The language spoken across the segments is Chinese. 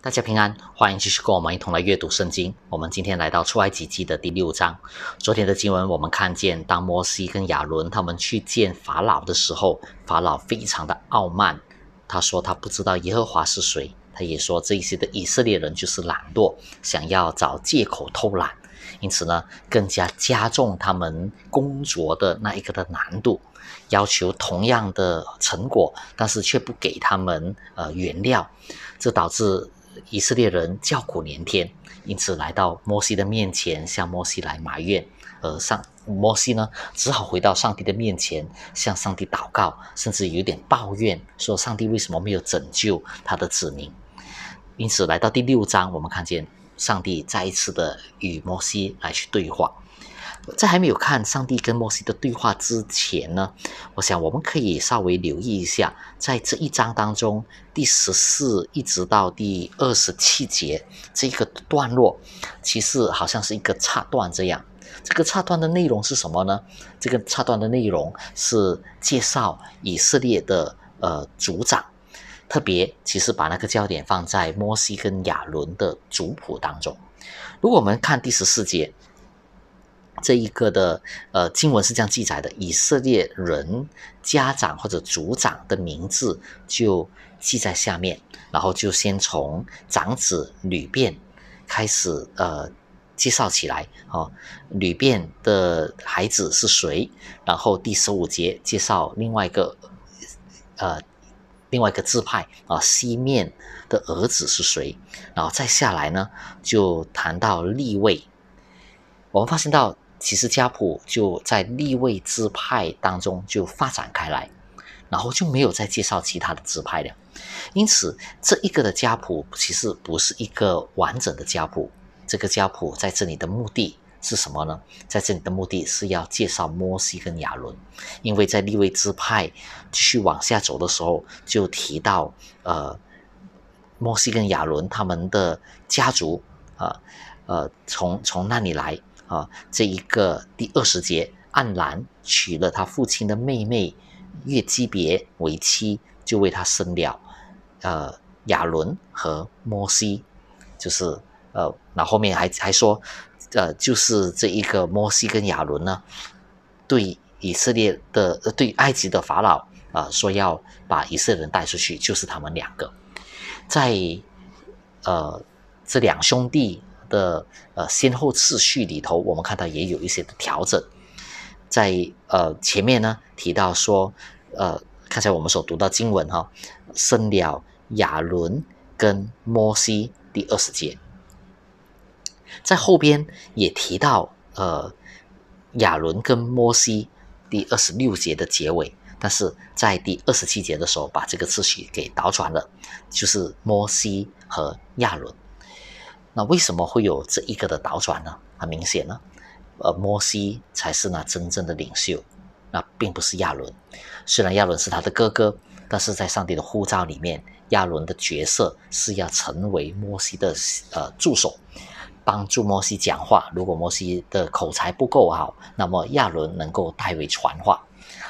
大家平安，欢迎继续跟我们一同来阅读圣经。我们今天来到出埃及记的第六章。昨天的经文，我们看见当摩西跟亚伦他们去见法老的时候，法老非常的傲慢，他说他不知道耶和华是谁，他也说这些的以色列人就是懒惰，想要找借口偷懒，因此呢，更加加重他们工作的那一个的难度，要求同样的成果，但是却不给他们呃原料，这导致。以色列人叫苦连天，因此来到摩西的面前，向摩西来埋怨。而上摩西呢，只好回到上帝的面前，向上帝祷告，甚至有点抱怨，说上帝为什么没有拯救他的子民？因此来到第六章，我们看见上帝再一次的与摩西来去对话。在还没有看上帝跟摩西的对话之前呢，我想我们可以稍微留意一下，在这一章当中，第十四一直到第二十七节这个段落，其实好像是一个插段这样。这个插段的内容是什么呢？这个插段的内容是介绍以色列的呃族长，特别其实把那个焦点放在摩西跟亚伦的族谱当中。如果我们看第十四节。这一个的呃经文是这样记载的：以色列人家长或者族长的名字就记在下面，然后就先从长子吕便开始呃介绍起来啊。吕便的孩子是谁？然后第十五节介绍另外一个呃另外一个支派啊西面的儿子是谁？然后再下来呢就谈到立位，我们发现到。其实家谱就在立位支派当中就发展开来，然后就没有再介绍其他的支派了。因此，这一个的家谱其实不是一个完整的家谱。这个家谱在这里的目的是什么呢？在这里的目的是要介绍摩西跟亚伦，因为在立位支派继续往下走的时候，就提到呃摩西跟亚伦他们的家族啊呃从从那里来。啊，这一个第二十节，暗兰娶了他父亲的妹妹月基别为妻，就为他生了呃亚伦和摩西，就是呃，那后面还还说，呃，就是这一个摩西跟亚伦呢，对以色列的对埃及的法老啊，说要把以色列人带出去，就是他们两个，在呃这两兄弟。的呃先后次序里头，我们看到也有一些的调整。在呃前面呢提到说，呃，刚才我们所读到经文哈，生了亚伦跟摩西第二十节，在后边也提到呃亚伦跟摩西第二十六节的结尾，但是在第二十七节的时候把这个次序给倒转了，就是摩西和亚伦。那为什么会有这一个的倒转呢？很明显呢，呃，摩西才是那真正的领袖，那并不是亚伦。虽然亚伦是他的哥哥，但是在上帝的呼召里面，亚伦的角色是要成为摩西的呃助手，帮助摩西讲话。如果摩西的口才不够好，那么亚伦能够代为传话。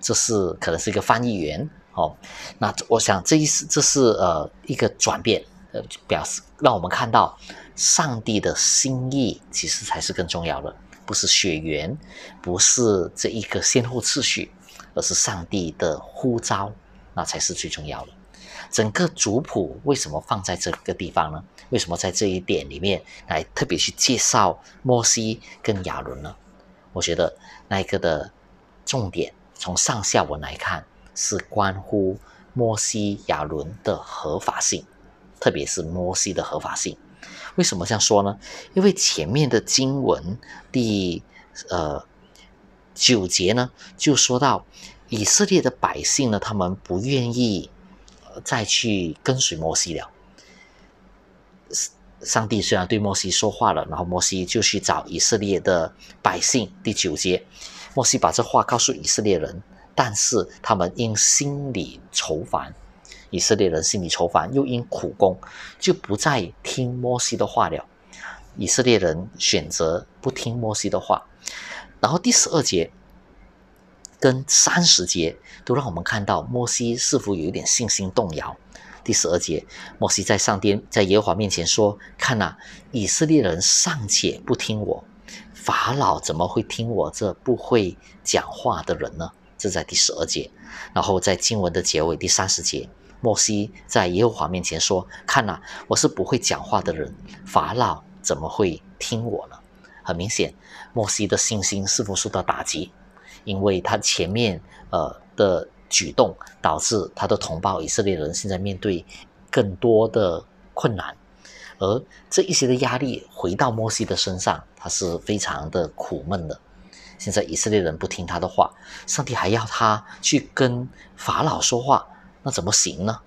这是可能是一个翻译员哦。那我想这意思，这是呃一个转变，呃，表示让我们看到。上帝的心意其实才是更重要的，不是血缘，不是这一个先后次序，而是上帝的呼召，那才是最重要的。整个族谱为什么放在这个地方呢？为什么在这一点里面来特别去介绍摩西跟亚伦呢？我觉得那一个的重点，从上下文来看，是关乎摩西亚伦的合法性，特别是摩西的合法性。为什么这样说呢？因为前面的经文第呃九节呢，就说到以色列的百姓呢，他们不愿意再去跟随摩西了。上帝虽然对摩西说话了，然后摩西就去找以色列的百姓。第九节，摩西把这话告诉以色列人，但是他们因心里愁烦。以色列人心里愁烦，又因苦功，就不再听摩西的话了。以色列人选择不听摩西的话，然后第十二节跟三十节都让我们看到摩西似乎有一点信心动摇。第十二节，摩西在上天在耶和华面前说：“看呐，以色列人尚且不听我，法老怎么会听我这不会讲话的人呢？”这在第十二节。然后在经文的结尾第三十节，摩西在耶和华面前说：“看呐，我是不会讲话的人，法老怎么会听我呢？”很明显，摩西的信心是否受到打击？因为他前面呃的举动，导致他的同胞以色列人现在面对更多的困难，而这一些的压力回到摩西的身上，他是非常的苦闷的。现在以色列人不听他的话，上帝还要他去跟法老说话，那怎么行呢？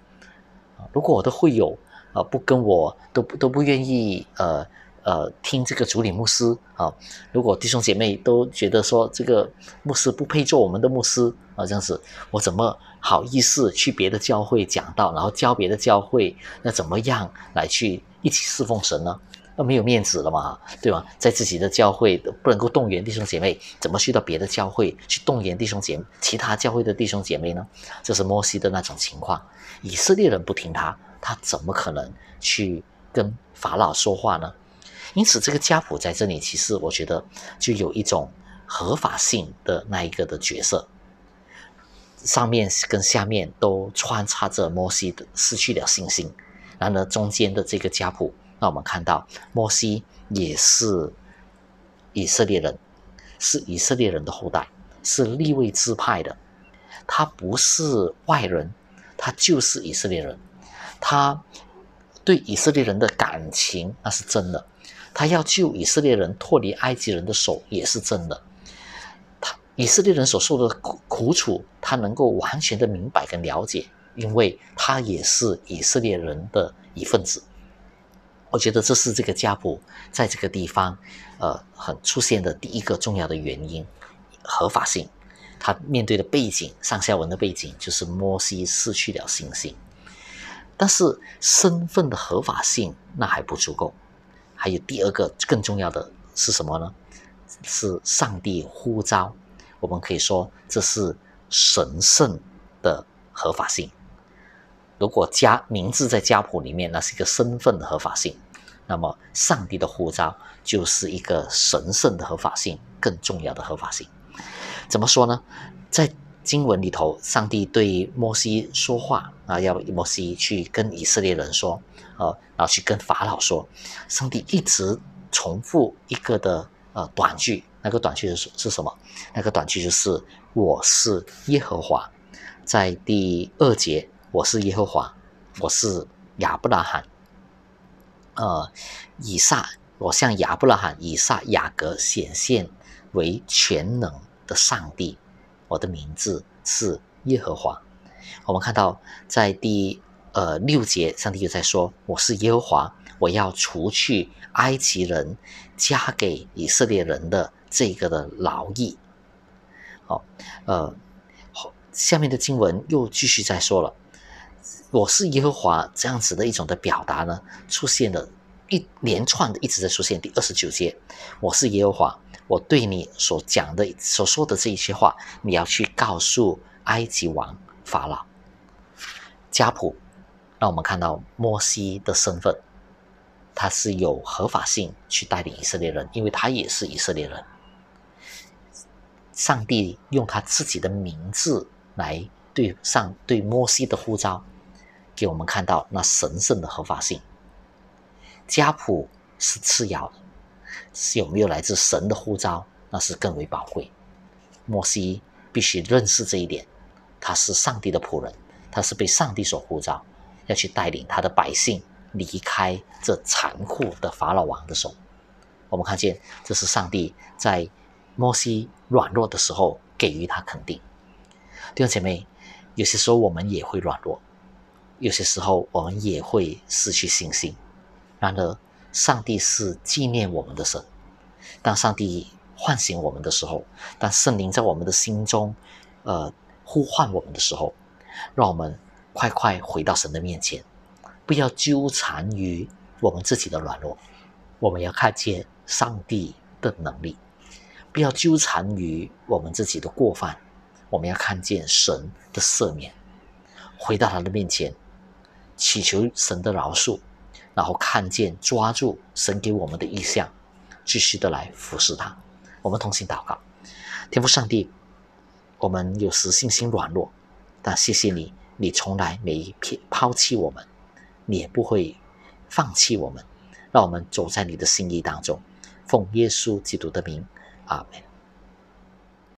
如果我的会友呃不跟我都都不愿意呃。呃，听这个主理牧师啊，如果弟兄姐妹都觉得说这个牧师不配做我们的牧师啊，这样子，我怎么好意思去别的教会讲道，然后教别的教会，那怎么样来去一起侍奉神呢？那没有面子了嘛，对吧？在自己的教会不能够动员弟兄姐妹，怎么去到别的教会去动员弟兄姐其他教会的弟兄姐妹呢？这是摩西的那种情况，以色列人不听他，他怎么可能去跟法老说话呢？因此，这个家谱在这里，其实我觉得就有一种合法性的那一个的角色，上面跟下面都穿插着摩西的失去了信心。然而，中间的这个家谱，那我们看到摩西也是以色列人，是以色列人的后代，是立位支派的。他不是外人，他就是以色列人。他对以色列人的感情，那是真的。他要救以色列人脱离埃及人的手也是真的，他以色列人所受的苦苦楚，他能够完全的明白跟了解，因为他也是以色列人的一份子。我觉得这是这个家谱在这个地方，呃，很出现的第一个重要的原因，合法性。他面对的背景，上下文的背景就是摩西失去了信心，但是身份的合法性那还不足够。还有第二个更重要的是什么呢？是上帝呼召。我们可以说这是神圣的合法性。如果家名字在家谱里面，那是一个身份的合法性。那么上帝的呼召就是一个神圣的合法性，更重要的合法性。怎么说呢？在经文里头，上帝对摩西说话啊，要摩西去跟以色列人说。呃，然后去跟法老说，上帝一直重复一个的呃短句，那个短句是是什么？那个短句就是我是耶和华。在第二节，我是耶和华，我是亚伯拉罕，呃，以撒，我向亚伯拉罕、以撒、雅各显现为全能的上帝，我的名字是耶和华。我们看到在第。呃，六节，上帝又在说：“我是耶和华，我要除去埃及人加给以色列人的这个的劳役。”好，呃，下面的经文又继续在说了：“我是耶和华。”这样子的一种的表达呢，出现了一连串的一直在出现。第二十九节：“我是耶和华，我对你所讲的、所说的这一些话，你要去告诉埃及王法老。”家谱。让我们看到摩西的身份，他是有合法性去带领以色列人，因为他也是以色列人。上帝用他自己的名字来对上对摩西的呼召，给我们看到那神圣的合法性。家谱是次要的，是有没有来自神的呼召，那是更为宝贵。摩西必须认识这一点，他是上帝的仆人，他是被上帝所呼召。要去带领他的百姓离开这残酷的法老王的手。我们看见，这是上帝在摩西软弱的时候给予他肯定。弟兄姐妹，有些时候我们也会软弱，有些时候我们也会失去信心。然而，上帝是纪念我们的神。当上帝唤醒我们的时候，当圣灵在我们的心中，呃，呼唤我们的时候，让我们。快快回到神的面前，不要纠缠于我们自己的软弱，我们要看见上帝的能力；不要纠缠于我们自己的过犯，我们要看见神的赦免。回到他的面前，祈求神的饶恕，然后看见抓住神给我们的意向，继续的来服侍他。我们同心祷告，天父上帝，我们有时信心软弱，但谢谢你，你从来没撇抛弃我们，你也不会放弃我们，让我们走在你的心意当中。奉耶稣基督的名，阿门。